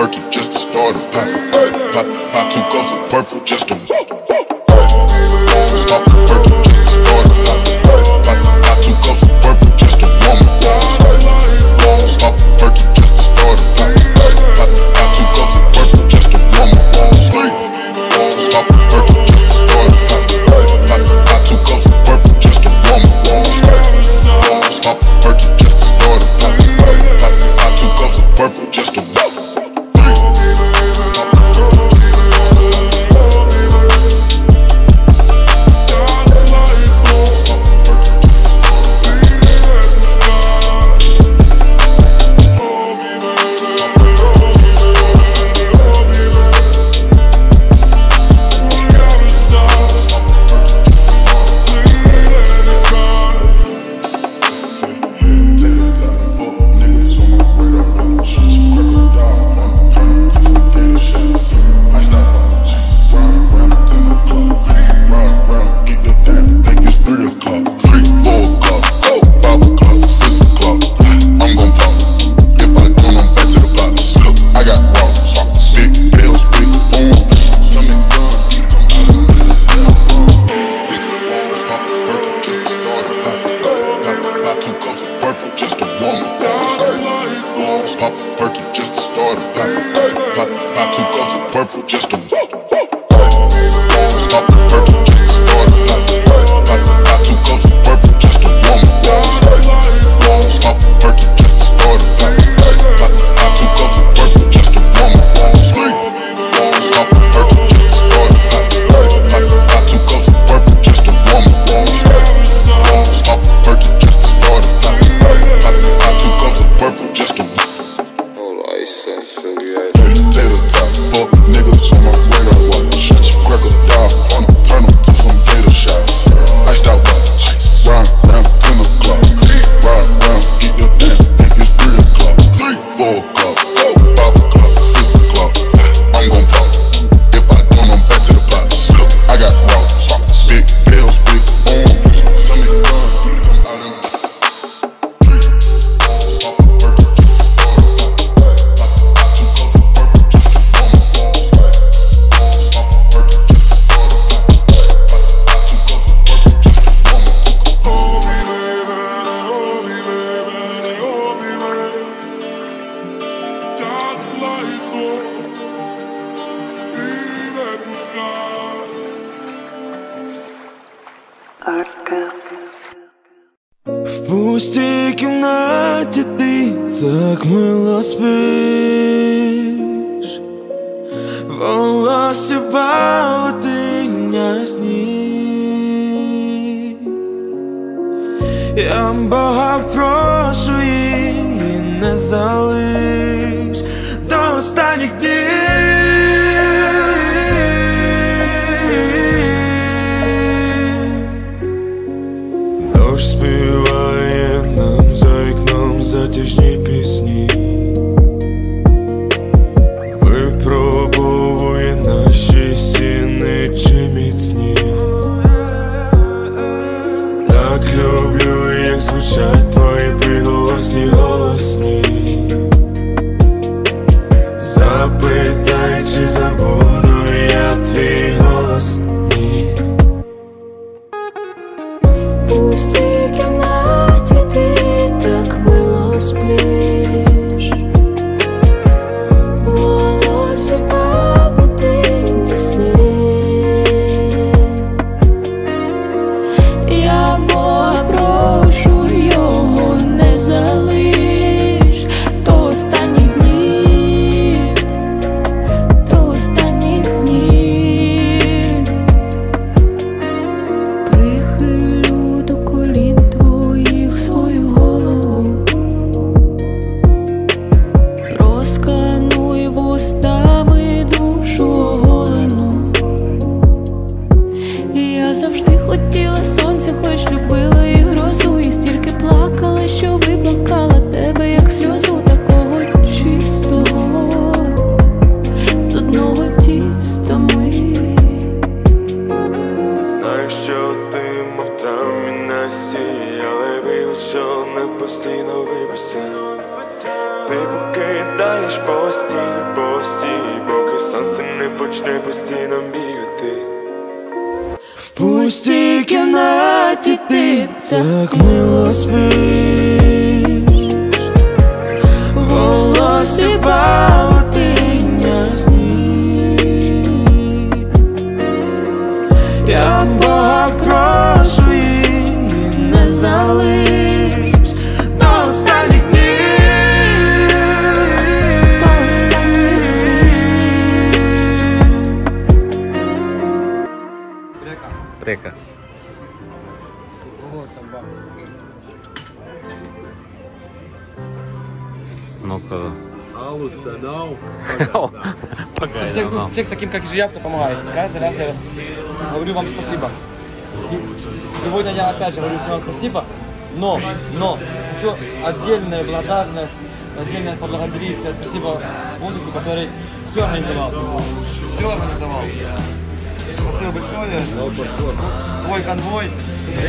Perky just to start a pop. Pop, pop two cups of purple just to. Purple, just a perky just to start a battle. Pop, pop two cups of purple just to. В пустій кімнаті ти так спиш, волосся павутиння сні. Я Бога прошу її не залиш. ніжні пісні, випробовує наші сіни чи міцні. Так люблю, як звучать твої приголосні голосні. Запитай, чи забув. Пустій кімнаті ти так мило спиш Всех, ну, ну. всех таким, как же я, кто помогает. Каждый раз я говорю вам спасибо. Се- Сегодня я опять же говорю всем спасибо, но, но, хочу отдельная благодарность, отдельное поблагодарить, спасибо Бонусу, который все организовал. Все организовал. Спасибо большое. Твой конвой.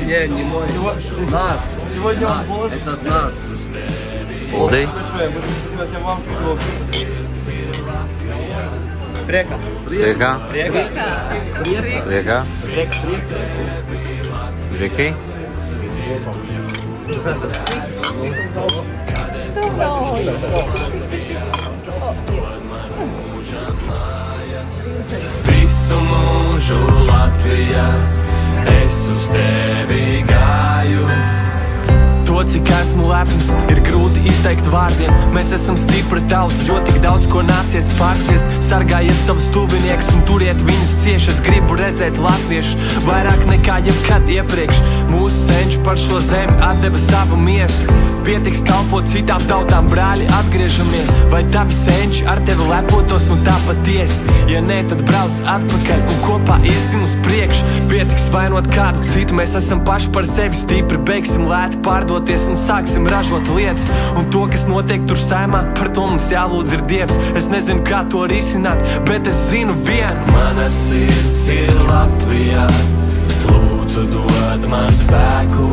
Не, не мой. Наш. Сегодня он голос. Это нас. Молодий? Большое. Спасибо всем вам. Preka. Preka. Preka. Preka. Řekej. Preka. Cik esmu lepns, ir grūti izteikt vārdiem. Mēs esam stipri tauts, jo tik daudz ko nācies pārciest. Sargājiet savus tuviniekus un turiet viņus cieši. Es gribu redzēt latviešus vairāk nekā jebkad iepriekš. Mūsu senči par šo zemi atdeva savu miesu. Pietiks kalpot citām tautām, brāļi, atgriežamies. Vai tavi senči ar tevi lepotos, nu tā patiesi? Ja nē, tad brauc atpakaļ un kopā iesim uz priekšu. Pietiks vainot kādu citu, mēs esam paši par sevi stipri. Beigsim lēti pārdoties un sāksim ražot lietas. Un to, kas notiek tur saimā, par to mums jālūdz ir Dievs. Es nezinu, kā to risināt, bet es zinu vienu. Mana sirds ir Latvijā, lūdzu dod man spēku.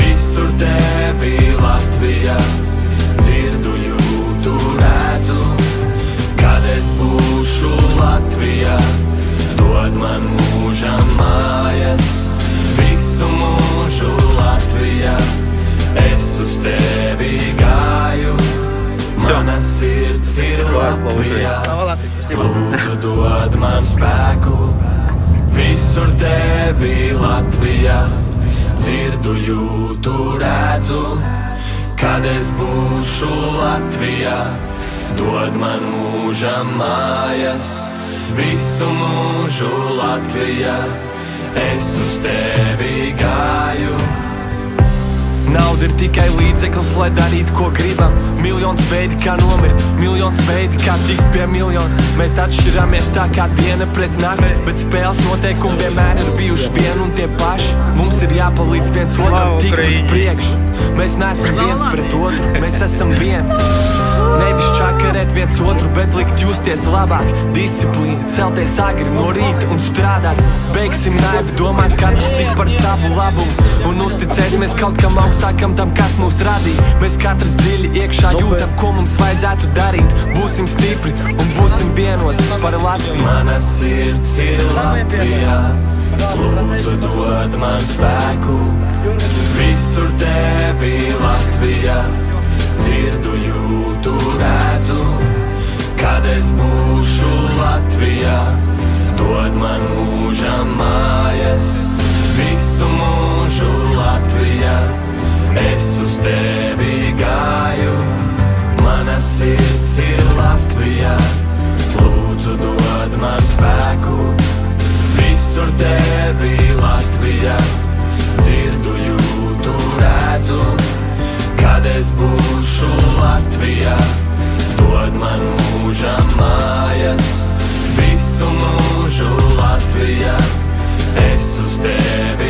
Visur tevi Latvijā lūdzu dod man spēku. Visur tevi Latvijā dzirdu, jūtu, redzu. Kad es būšu Latvijā, dod man mūža mājas. Visu mūžu Latvijā es uz tevi. Nauda ir tikai līdzeklis, lai darītu, ko gribam. Miljons veidi, kā nomirt, miljons veidi, kā tikt pie miljona. Mēs atšķiramies tā kā diena pret nakti, bet spēles noteikumi vienmēr ir bijuši vien un tie paši. Mums ir jāpalīdz viens otram tikt uz priekšu. Mēs neesam viens pret otru, mēs esam viens. Nevis čakarēt viens otru, bet likt justies labāk. Disciplīna, celties agri no rīta un strādāt. Beigsim naivi domāt, katrs tik par savu labumu. Un uzticēsimies kaut kam augstākam, tam, kas mūs radīja. Mēs katrs dziļi iekšā jūtam, ko mums vajadzētu darīt. Būsim stipri un būsim vienoti par Latviju. Mana sirds ir Latvijā, lūdzu dod man spēku. Visur tevi Latvijā dzirdu, jūtu, redzu. Kad es būšu Latvijā, dod man mūža mājas. Visu mūžu bija. Dod man mūža mājas, visu mūžu Latvija, es uz tevi